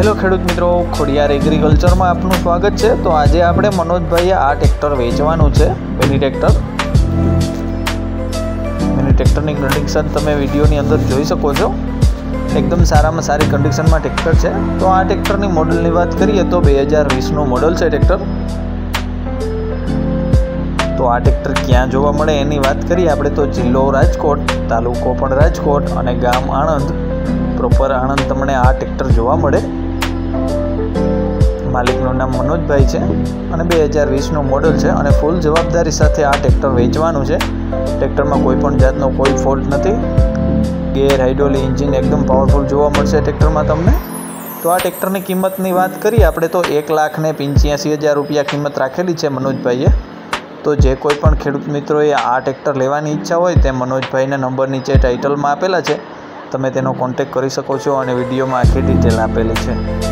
Hello ખેડૂત મિત્રો, ખોડિયાર એગ્રીકલ્ચરમાં આપનું સ્વાગત છે. તો આજે આપણે મનોજભાઈએ આ ટ્રેક્ટર વેચવાનું છે મિની ટ્રેક્ટર મિની ટ્રેક્ટરની કન્ડિશન તમે વિડીયોની અંદર જોઈ શકો છો. એકદમ સારામાં સારી કન્ડિશનમાં ટ્રેક્ટર છે. તો આ ટ્રેક્ટરની મોડલની વાત કરીએ તો બે હજાર વીસનું મોડલ છે ટ્રેક્ટર તો આ ટ્રેક્ટર ક્યાં જોવા મળે એની વાત કરીએ. આપણે તો જિલ્લો રાજકોટ, તાલુકો પણ રાજકોટ અને ગામ આણંદ. પ્રોપર આણંદ તમને આ ટ્રેક્ટર જોવા મળે. માલિકનું નામ મનોજભાઈ છે અને બે હજાર વીસનું મોડલ છે અને ફૂલ જવાબદારી સાથે આ ટ્રેક્ટર વેચવાનું છે. ટ્રેક્ટરમાં કોઈ પણ જાતનો કોઈ ફોલ્ટ નથી. ગેર હાઇડ્રોલી એન્જિન એકદમ પાવરફુલ જોવા મળશે ટ્રેક્ટરમાં તમને. તો આ ટ્રેક્ટરની કિંમતની વાત કરીએ, આપણે તો એક લાખ ને પંચ્યાસી હજાર રૂપિયા કિંમત રાખેલી છે મનોજભાઈએ. તો જે કોઈ પણ ખેડૂત મિત્રોએ આ ટ્રેક્ટર લેવાની ઈચ્છા હોય તે મનોજભાઈના નંબર નીચે ટાઇટલમાં આપેલા છે. તમે તેનો કોન્ટેક્ટ કરી શકો છો અને વિડીયોમાં આખી ડિટેલ આપેલી છે.